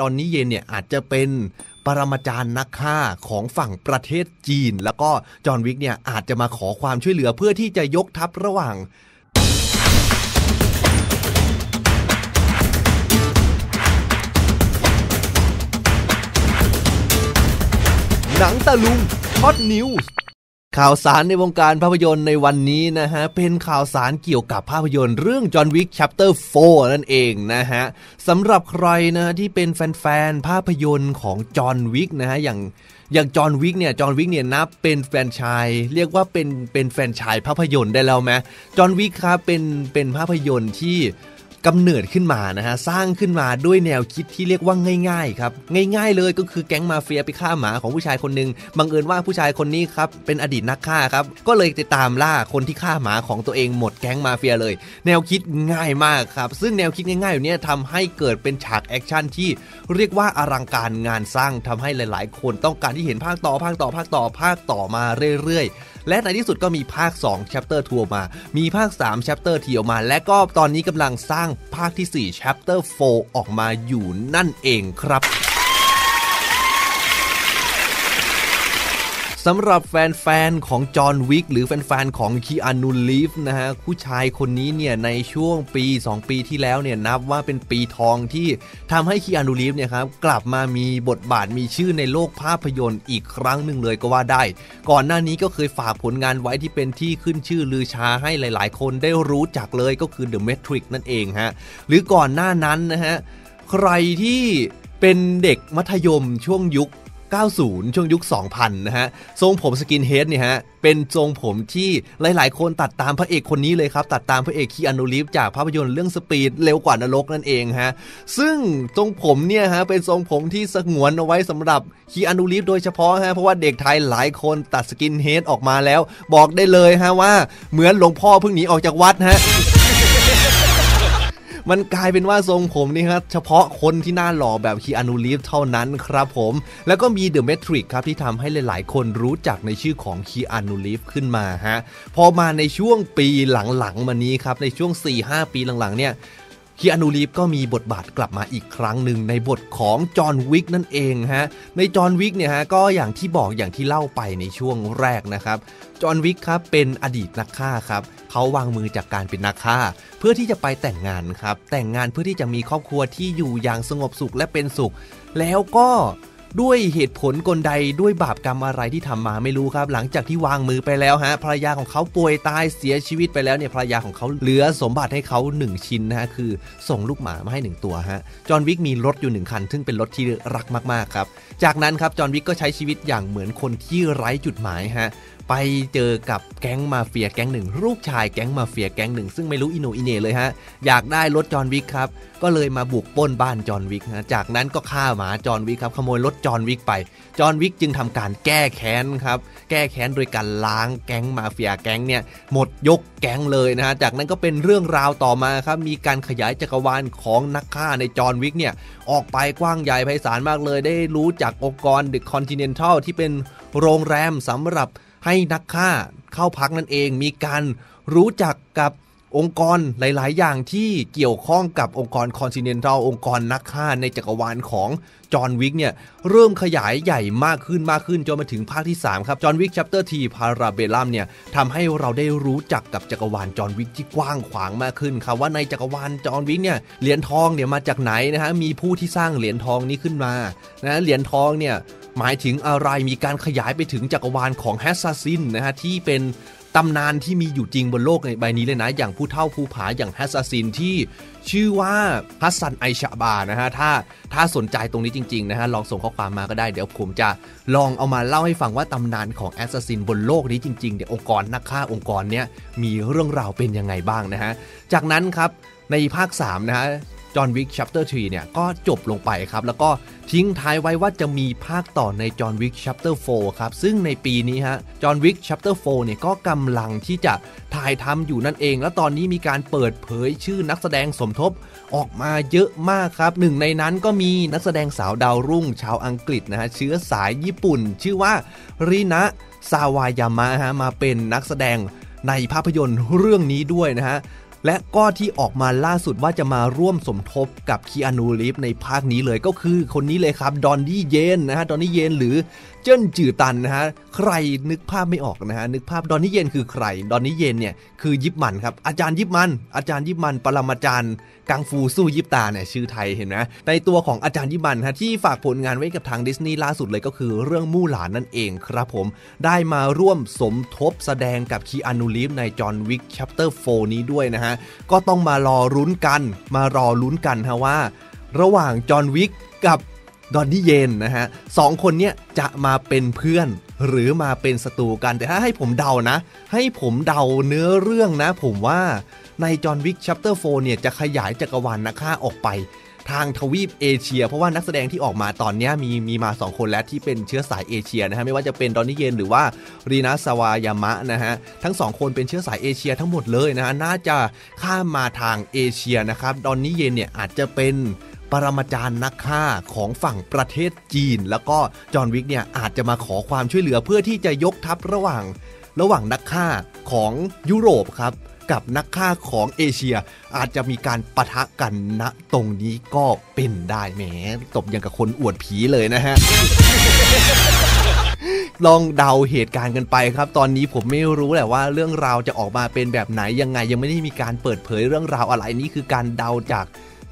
ดอนนี่เยนเนี่ยอาจจะเป็นปรมาจารย์นักฆ่าของฝั่งประเทศจีน แล้วก็จอห์นวิกเนี่ยอาจจะมาขอความช่วยเหลือเพื่อที่จะยกทัพระหว่างหนังตะลุงฮอตนิวส์ ข่าวสารในวงการภาพยนตร์ในวันนี้นะฮะ เป็นข่าวสารเกี่ยวกับภาพยนตร์เรื่อง John Wick Chapter 4 นั่นเองนะฮะสำหรับใครนะที่เป็นแฟนๆภาพยนตร์ของจอห์นวิกนะฮะอย่างอย่างจอห์นวิกเนี่ยจอห์นวิกเนี่ยนับเป็นแฟนชายเรียกว่าเป็นเป็นแฟนชายภาพยนตร์ได้แล้วไหมจอห์นวิกครับเป็นเป็นภาพยนตร์ที่ กำเนิดขึ้นมานะฮะสร้างขึ้นมาด้วยแนวคิดที่เรียกว่าง่ายๆครับง่าย ๆ เลยก็คือแก๊งมาเฟียไปฆ่าหมาของผู้ชายคนหนึ่งบังเอิญว่าผู้ชายคนนี้ครับเป็นอดีตนักฆ่าครับก็เลยจะตามล่าคนที่ฆ่าหมาของตัวเองหมดแก๊งมาเฟียเลย แนวคิดง่ายมากครับซึ่งแนวคิดง่ายๆแบบนี้ยทำให้เกิดเป็นฉากแอคชั่นที่เรียกว่าอลังการงานสร้างทำให้หลาย ๆ คนต้องการที่เห็นภาคต่อภาคต่อภาคต่อภาคต่อมาเรื่อยๆ และในที่สุดก็มีภาค2 chapter 2ออกมา มีภาค3 chapter ที่ออกมา และก็ตอนนี้กำลังสร้างภาคที่4 chapter 4 ออกมาอยู่นั่นเองครับ สำหรับแฟนๆ ของจอห์นวิกหรือแฟนๆ ของคีอานูลีฟนะฮะผู้ชายคนนี้เนี่ยในช่วงปี 2 ปีที่แล้วเนี่ยนับว่าเป็นปีทองที่ทำให้คีอานูลีฟเนี่ยครับกลับมามีบทบาทมีชื่อในโลกภาพยนตร์อีกครั้งหนึ่งเลยก็ว่าได้ ก่อนหน้านี้ก็เคยฝากผลงานไว้ที่เป็นที่ขึ้นชื่อลือชาให้หลายๆ คนได้รู้จักเลยก็คือ The Matrix นั่นเองฮะหรือก่อนหน้านั้นนะฮะใครที่เป็นเด็กมัธยมช่วงยุค 90 ช่วงยุค 2000 นะฮะ ทรงผม skinhead เนี่ยฮะ เป็นทรงผมที่หลาย ๆ คนตัดตามพระเอกคนนี้เลยครับ ตัดตามพระเอกคีอานูรีฟจากภาพยนตร์เรื่อง Speed เร็วกว่านรกนั่นเองฮะ ซึ่งทรงผมเนี่ยฮะ เป็นทรงผมที่สงวนเอาไว้สำหรับคีอานูรีฟโดยเฉพาะฮะ เพราะว่าเด็กไทยหลายคนตัด skinhead ออกมาแล้ว บอกได้เลยฮะว่าเหมือนหลวงพ่อเพิ่งหนีออกจากวัดฮะ มันกลายเป็นว่าทรงผมนี่ครับเฉพาะคนที่หน้าหล่อแบบคีอานูรีฟเท่านั้นครับผม แล้วก็มีเดอะเมทริกครับที่ทำให้หลายๆ คนรู้จักในชื่อของคีอานูรีฟขึ้นมาฮะพอมาในช่วงปีหลังๆมานี้ครับในช่วง 4-5 ปีหลังๆเนี่ย คีอานูรีฟก็มีบทบาทกลับมาอีกครั้งหนึ่งในบทของจอห์นวิกนั่นเองฮะในจอห์นวิกเนี่ยฮะก็อย่างที่บอกอย่างที่เล่าไปในช่วงแรกนะครับจอห์นวิกครับเป็นอดีตนักฆ่าครับเขาวางมือจากการเป็นนักฆ่า เพื่อที่จะไปแต่งงานครับแต่งงานเพื่อที่จะมีครอบครัวที่อยู่อย่างสงบสุขและเป็นสุข แล้วก็ ด้วยเหตุผลกลใดด้วยบาปกรรมอะไรที่ทำมาไม่รู้ครับ หลังจากที่วางมือไปแล้วฮะภรรยาของเขาป่วยตายเสียชีวิตไปแล้วเนี่ยภรรยาของเขาเหลือสมบัติให้เขา 1 ชิ้นนะฮะคือส่งลูกหมามาให้ 1 ตัวฮะจอห์นวิกมีรถอยู่หนึ่งคัน ซึ่งเป็นรถที่รักมากๆครับจากนั้นครับจอห์นวิกก็ใช้ชีวิตอย่างเหมือนคนที่ไร้จุดหมายฮะไปเจอกับแก๊งมาเฟียแก๊งหนึ่งลูกชายแก๊งมาเฟียแก๊งหนึ่งซึ่งไม่รู้อิโนอิเน่เลยฮะ อยากได้รถจอห์นวิกครับ ก็เลยมาบุกปล้นบ้านจอห์นวิกฮะจากนั้นก็ฆ่าหมาจอห์นวิกครับขโมยรถจอห์นวิกไปจอห์นวิกจึงทำการแก้แค้นครับ แก้แค้นโดยการล้างแก๊งมาเฟียแก๊งเนี่ยหมดยกแก๊งเลยนะฮะจากนั้นก็เป็นเรื่องราวต่อมาครับมีการขยายจักรวาลของนักฆ่าในจอห์นวิกเนี่ยออกไปกว้างใหญ่ไพศาลมากเลย ได้รู้จักองค์กร The Continental ที่เป็นโรงแรมสำหรับ ให้นักฆ่าเข้าพักนั่นเอง มีการรู้จักกับองค์กรหลาย ๆ อย่างที่เกี่ยวข้องกับองค์กร Continental องค์กรนักฆ่าในจักรวาลของจอห์นวิกเนี่ย เริ่มขยายใหญ่มากขึ้นมากขึ้นจนมาถึงภาคที่ 3 ครับ John Wick Chapter Three Parabellum เนี่ยทำให้เราได้รู้จักกับจักรวาลจอห์นวิกที่กว้างขวางมากขึ้นครับว่าในจักรวาลจอห์นวิกเนี่ยเหรียญทองเนี่ยมาจากไหนนะฮะมีผู้ที่สร้างเหรียญทองนี้ขึ้นมานะเหรียญทองเนี่ย หมายถึงอะไรมีการขยายไปถึงจักรวาลของ Hassassin นะฮะที่เป็นตำนานที่มีอยู่จริงบนโลกในใบนี้เลยนะ อย่างผู้เฒ่าภูผาอย่าง Hassassin ที่ชื่อว่าฮัสซันไอชาบานะฮะถ้าถ้าสนใจตรงนี้จริง ๆ นะฮะ ลองส่งข้อความมาก็ได้เดี๋ยวผมจะลองเอามาเล่าให้ฟังว่าตำนานของ Assassin บนโลกนี้จริงๆเดี๋ยวองค์กรนักฆ่าองค์กรเนี้ยมีเรื่องราวเป็นยังไงบ้างนะฮะ จากนั้นครับในภาค3นะฮะ จอห์นวิก Chapter 3เนี่ยก็จบลงไปครับ แล้วก็ทิ้งท้ายไว้ว่าจะมีภาคต่อในจอห์นวิก Chapter 4ครับ ซึ่งในปีนี้ฮะจอห์นวิก Chapter 4เนี่ยก็กำลังที่จะถ่ายทำอยู่นั่นเอง แล้วตอนนี้มีการเปิดเผยชื่อนักแสดงสมทบออกมาเยอะมากครับ หนึ่งในนั้นก็มีนักแสดงสาวดาวรุ่งชาวอังกฤษนะฮะเชื้อสายญี่ปุ่น ชื่อว่ารินะซาวายามะฮะมาเป็นนักแสดงในภาพยนตร์เรื่องนี้ด้วยนะฮะ และก็ที่ออกมาล่าสุดว่าจะมาร่วมสมทบกับคีอานูรีฟในภาคนี้เลยก็คือคนนี้เลยครับ ดอนนี่เยนนะฮะ ดอนนี่เยนหรือ เจินจื่อตันนะฮะใครนึกภาพไม่ออกนะฮะนึกภาพดอนนี่เยนคือใคร ดอนนี่เยนเนี่ยคือยิบมันครับอาจารย์ยิบมัน อาจารย์ยิบมันปรมาจารย์กังฟูสู้ยิบตาเนี่ยชื่อไทยเห็นไหมในตัวของอาจารย์ยิบมันฮะที่ฝากผลงานไว้กับทางดิสนีย์ล่าสุดเลยก็คือเรื่องมู่หลานนั่นเองครับผม ได้มาร่วมสมทบแสดงกับคีอานูรีฟในจอห์นวิก Chapter 4นี้ด้วยนะฮะก็ต้องมารอรุ้นกัน มารอลุ้นกันฮะว่า ระหว่างจอห์นวิกกับ ดอนนี่เยนนะฮะสองคนเนี้ยจะมาเป็นเพื่อนหรือมาเป็นศัตรูกันแต่ถ้าให้ผมเดานะ ให้ผมเดาเนื้อเรื่องนะ ผมว่าในจอห์นวิก Chapter 4เนี่ยจะขยายจักรวาลนักฆ่าออกไป ทางทวีปเอเชีย เพราะว่านักแสดงที่ออกมาตอนนี้มีมีมา 2 คนแล้วที่เป็นเชื้อสายเอเชียนะฮะไม่ว่าจะเป็นดอนนี่เยนหรือว่ารินะซาวายามะนะฮะทั้งสองคนเป็นเชื้อสายเอเชียทั้งหมดเลยนะฮะน่าจะข้ามมาทางเอเชียนะครับดอนนี่เยนเนี่ยอาจจะเป็น ปรมาจารย์นักฆ่าของฝั่งประเทศจีน แล้วก็จอห์นวิกเนี่ยอาจจะมาขอความช่วยเหลือเพื่อที่จะยกทัพระหว่าง ระหว่างนักฆ่าของยุโรปครับกับนักฆ่าของเอเชีย อาจจะมีการปะทะกันณตรงนี้ก็เป็นได้แหมตบอย่างกับคนอวดผีเลยนะฮะลองเดาเหตุการณ์กันไปครับ ตอนนี้ผมไม่รู้แหละว่าเรื่องราวจะออกมาเป็นแบบไหนยังไงยังไม่ได้มีการเปิดเผยเรื่องราวอะไรนี่คือการเดาจาก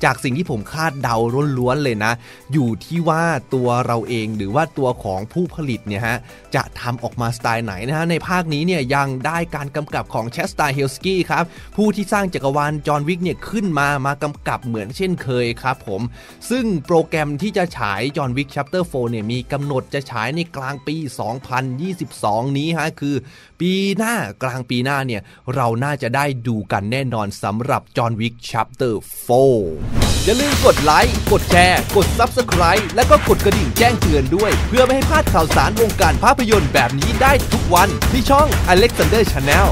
จากสิ่งที่ผมคาดเดาล้วนๆเลยนะ อยู่ที่ว่าตัวเราเองหรือว่าตัวของผู้ผลิตเนี่ยฮะจะทำออกมาสไตล์ไหนนะฮะในภาคนี้เนี่ยยังได้การกำกับของแชดสตาเฮลสกี้ครับผู้ที่สร้างจักรวาลจอห์นวิกเนี่ยขึ้นมามากำกับเหมือนเช่นเคยครับผม ซึ่งโปรแกรมที่จะฉายจอห์นวิก Chapter 4เนี่ยมีกำหนดจะฉายในกลางปี 2022 นี้ฮะคือ ปีหน้ากลางปีหน้าเนี่ยเราน่าจะได้ดูกันแน่นอนสำหรับจอห์นวิกชัปเตอร์4อย่าลืมกดไลค์ กดแชร์ กด Subscribe และก็กดกระดิ่งแจ้งเตือนด้วย เพื่อไม่ให้พลาดข่าวสารวงการภาพยนตร์แบบนี้ได้ทุกวันที่ช่อง Alexander Channel